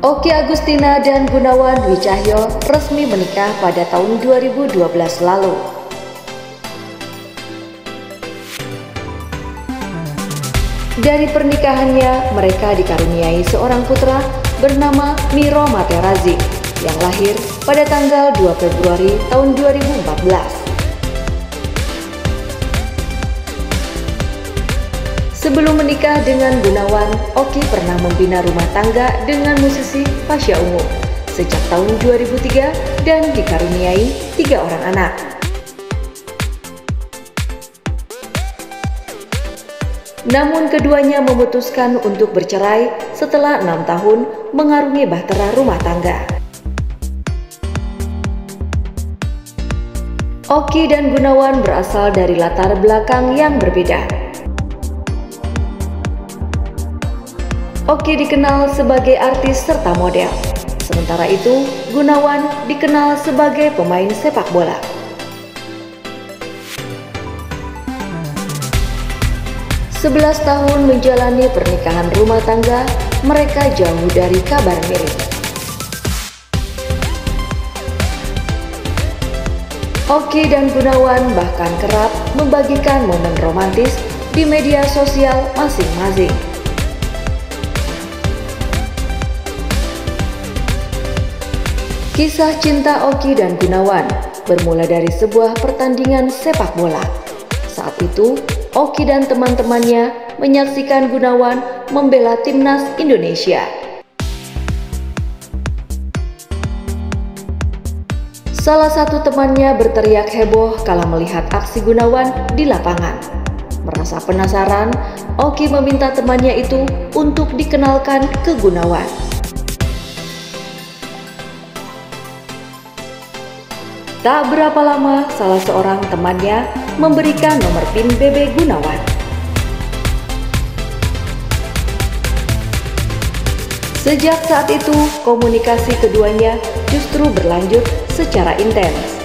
Oki Agustina dan Gunawan Dwi Cahyo resmi menikah pada tahun 2012 lalu. Dari pernikahannya, mereka dikaruniai seorang putra bernama Miro Materazi yang lahir pada tanggal 2 Februari tahun 2014. Sebelum menikah dengan Gunawan, Oki pernah membina rumah tangga dengan musisi Pasha Ungu sejak tahun 2003 dan dikaruniai tiga orang anak. Namun keduanya memutuskan untuk bercerai setelah enam tahun mengarungi bahtera rumah tangga. Oki dan Gunawan berasal dari latar belakang yang berbeda. Oki dikenal sebagai artis serta model. Sementara itu, Gunawan dikenal sebagai pemain sepak bola. Sebelas tahun menjalani pernikahan rumah tangga, mereka jauh dari kabar miring. Oki dan Gunawan bahkan kerap membagikan momen romantis di media sosial masing-masing. Kisah cinta Oki dan Gunawan bermula dari sebuah pertandingan sepak bola. Saat itu, Oki dan teman-temannya menyaksikan Gunawan membela timnas Indonesia. Salah satu temannya berteriak heboh kala melihat aksi Gunawan di lapangan. Merasa penasaran, Oki meminta temannya itu untuk dikenalkan ke Gunawan. Tak berapa lama, salah seorang temannya memberikan nomor PIN BB Gunawan. Sejak saat itu, komunikasi keduanya justru berlanjut secara intens.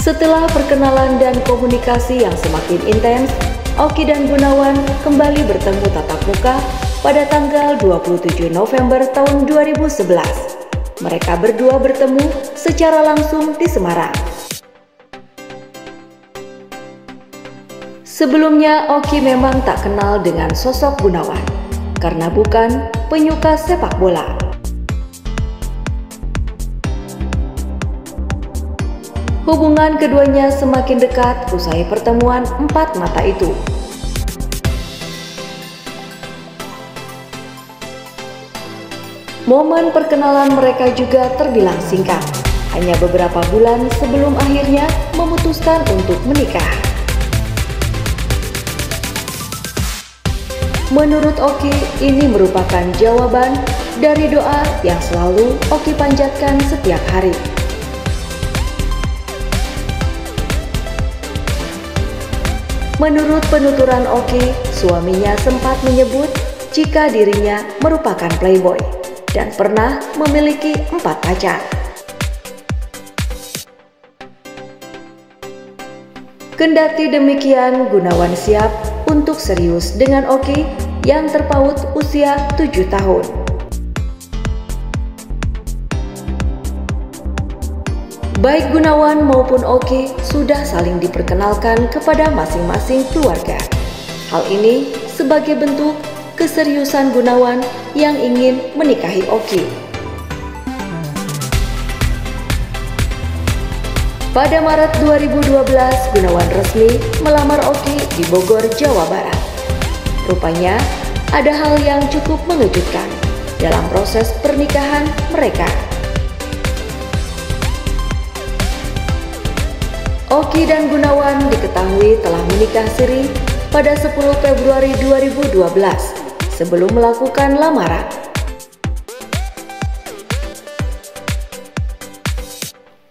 Setelah perkenalan dan komunikasi yang semakin intens, Oki dan Gunawan kembali bertemu tatap muka pada tanggal 27 November tahun 2011. Mereka berdua bertemu secara langsung di Semarang. Sebelumnya Oki memang tak kenal dengan sosok Gunawan karena bukan penyuka sepak bola. Hubungan keduanya semakin dekat usai pertemuan empat mata itu. Momen perkenalan mereka juga terbilang singkat, hanya beberapa bulan sebelum akhirnya memutuskan untuk menikah. Menurut Oki, ini merupakan jawaban dari doa yang selalu Oki panjatkan setiap hari. Menurut penuturan Oki, suaminya sempat menyebut jika dirinya merupakan playboy dan pernah memiliki empat pacar. Kendati demikian, Gunawan siap untuk serius dengan Oki yang terpaut usia tujuh tahun. Baik Gunawan maupun Oki sudah saling diperkenalkan kepada masing-masing keluarga. Hal ini sebagai bentuk keseriusan Gunawan yang ingin menikahi Oki. Pada Maret 2012, Gunawan resmi melamar Oki di Bogor, Jawa Barat. Rupanya, ada hal yang cukup mengejutkan dalam proses pernikahan mereka. Oki dan Gunawan diketahui telah menikah siri pada 10 Februari 2012 sebelum melakukan lamaran.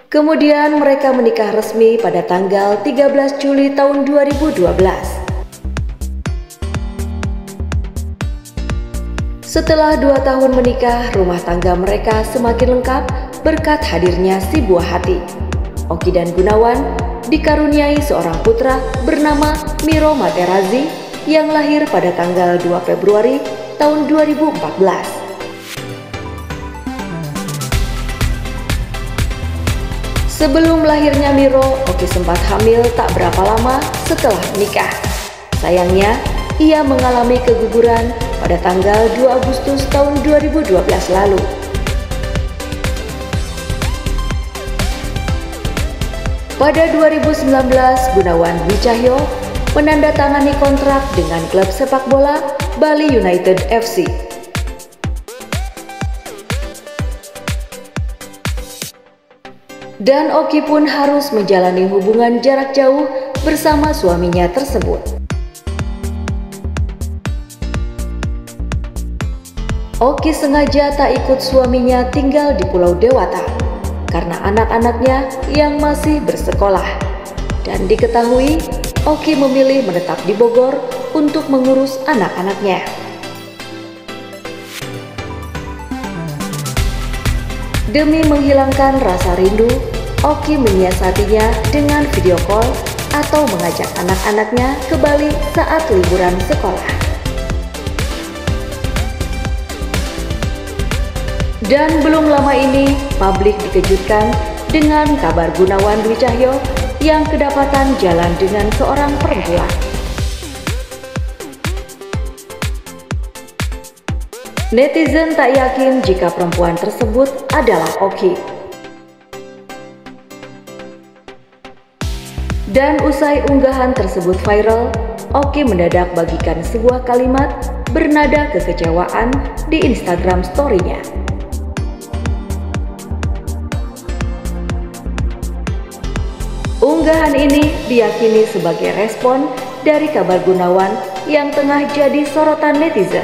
Kemudian mereka menikah resmi pada tanggal 13 Juli tahun 2012. Setelah dua tahun menikah, rumah tangga mereka semakin lengkap berkat hadirnya si buah hati. Oki dan Gunawan dikaruniai seorang putra bernama Miro Materazi yang lahir pada tanggal 2 Februari tahun 2014. Sebelum lahirnya Miro, Oki sempat hamil tak berapa lama setelah menikah. Sayangnya, ia mengalami keguguran pada tanggal 2 Agustus tahun 2012 lalu. Pada 2019, Gunawan Dwi Cahyo menandatangani kontrak dengan klub sepak bola Bali United FC dan Oki pun harus menjalani hubungan jarak jauh bersama suaminya tersebut. Oki sengaja tak ikut suaminya tinggal di Pulau Dewata karena anak-anaknya yang masih bersekolah. Dan diketahui, Oki memilih menetap di Bogor untuk mengurus anak-anaknya. Demi menghilangkan rasa rindu, Oki menyiasatinya dengan video call atau mengajak anak-anaknya ke Bali saat liburan sekolah. Dan belum lama ini, publik dikejutkan dengan kabar Gunawan Dwi Cahyo yang kedapatan jalan dengan seorang perempuan. Netizen tak yakin jika perempuan tersebut adalah Oki. Dan usai unggahan tersebut viral, Oki mendadak bagikan sebuah kalimat bernada kekecewaan di Instagram story-nya. Unggahan ini diyakini sebagai respon dari kabar Gunawan yang tengah jadi sorotan netizen.